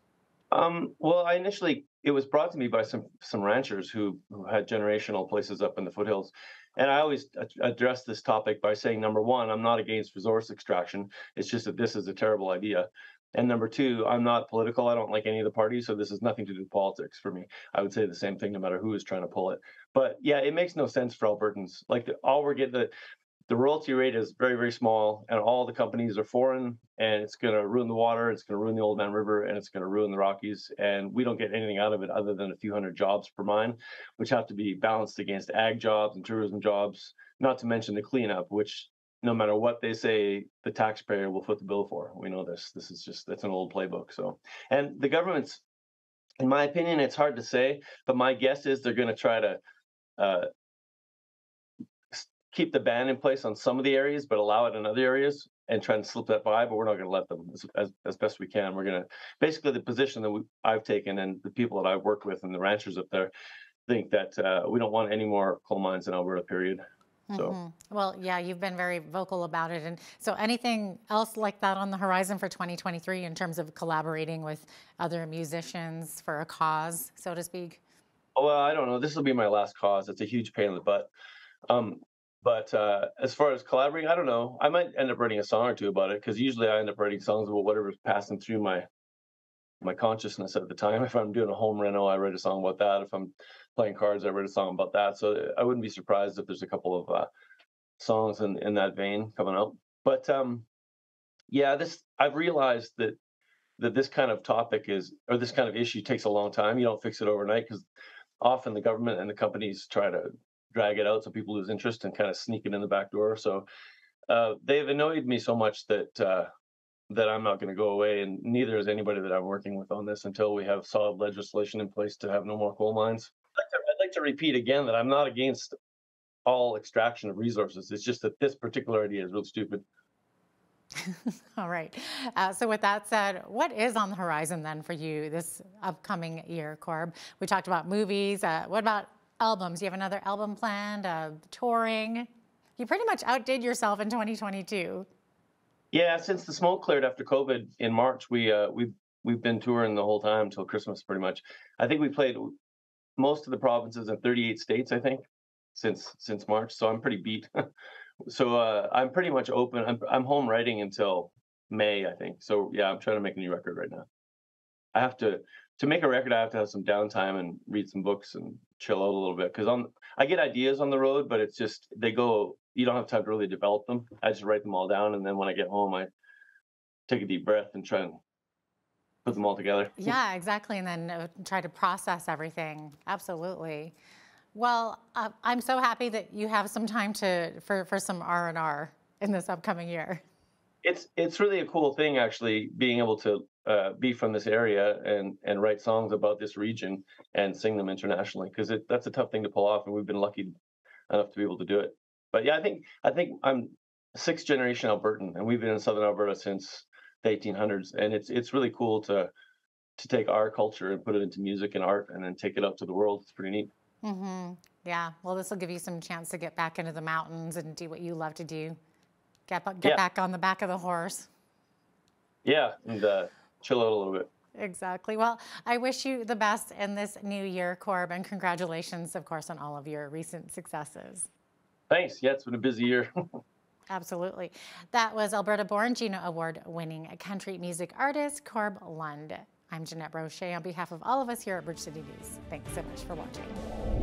Um, well, I initially it was brought to me by some some ranchers who who had generational places up in the foothills, and I always address this topic by saying number one, I'm not against resource extraction. It's just that this is a terrible idea. And number two, I'm not political. I don't like any of the parties, so this has nothing to do with politics for me. I would say the same thing no matter who is trying to pull it. But yeah, it makes no sense for Albertans. Like the, all we're getting the the royalty rate is very very small and all the companies are foreign and it's going to ruin the water it's going to ruin the Oldman River and it's going to ruin the Rockies and we don't get anything out of it other than a few hundred jobs per mine which have to be balanced against ag jobs and tourism jobs not to mention the cleanup which no matter what they say the taxpayer will foot the bill for. We know this this is just that's an old playbook so. And the government's in my opinion it's hard to say but my guess is they're going to try to uh, keep the ban in place on some of the areas, but allow it in other areas. and try to slip that by, but we're not going to let them as, as, as best we can. We're going to basically the position that we, I've taken and the people that I've worked with and the ranchers up there think that uh, we don't want any more coal mines in Alberta. Period. So. Mhm. Well, yeah, you've been very vocal about it. And so anything else like that on the horizon for 2023 in terms of collaborating with other musicians for a cause, so to speak? Well, I don't know. This will be my last cause. It's a huge pain in the butt. Um, but uh, as far as collaborating, I don't know. I might end up writing a song or two about it because usually I end up writing songs about whatever's passing through my my consciousness at the time. If I'm doing a home reno, I write a song about that. If I'm playing cards, I write a song about that. So I wouldn't be surprised if there's a couple of uh, songs in in that vein coming out. But um, yeah, this I've realized that that this kind of topic is or this kind of issue takes a long time. You don't fix it overnight because often the government and the companies try to drag it out so people lose interest and kind of sneak it in the back door. So uh, they've annoyed me so much that uh, that I'm not going to go away, and neither is anybody that I'm working with on this until we have solid legislation in place to have no more coal mines. I'd like to, I'd like to repeat again that I'm not against all extraction of resources. It's just that this particular idea is real stupid. All right. Uh, so with that said, what is on the horizon then for you this upcoming year, Corb? We talked about movies. Uh, what about albums? You have another album planned, uh, touring? You pretty much outdid yourself in 2022. Yeah, since the smoke cleared after COVID in March, we uh, we've we've been touring the whole time till Christmas, pretty much. I think we played most of the provinces in 38 states. I think since since March, so I'm pretty beat. so uh, I'm pretty much open. I'm I'm home writing until May, I think. So yeah, I'm trying to make a new record right now. I have to to make a record. I have to have some downtime and read some books and chill out a little bit because on I get ideas on the road, but it's just they go. You don't have time to really develop them. I just write them all down, and then when I get home, I take a deep breath and try and put them all together. Yeah, exactly. And then uh, try to process everything. Absolutely. Well, uh, I'm so happy that you have some time to for, for some R and R in this upcoming year. it's it's really a cool thing actually being able to uh, be from this area and and write songs about this region and sing them internationally because that's a tough thing to pull off and we've been lucky enough to be able to do it but yeah i think i think i'm sixth generation albertan and we've been in southern alberta since the 1800s and it's it's really cool to to take our culture and put it into music and art and then take it out to the world it's pretty neat hmm Yeah. Well, this will give you some chance to get back into the mountains and do what you love to do. Get get Yeah. back on the back of the horse. yeah and uh, chill out a little bit Exactly. Well, I wish you the best in this new year, Corb, and congratulations, of course, on all of your recent successes. thanks yeah it's been a busy year Absolutely. That was Alberta born Juno Award winning country music artist Corb Lund. I'm Jeannette Rocher on behalf of all of us here at Bridge City News. Thanks so much for watching.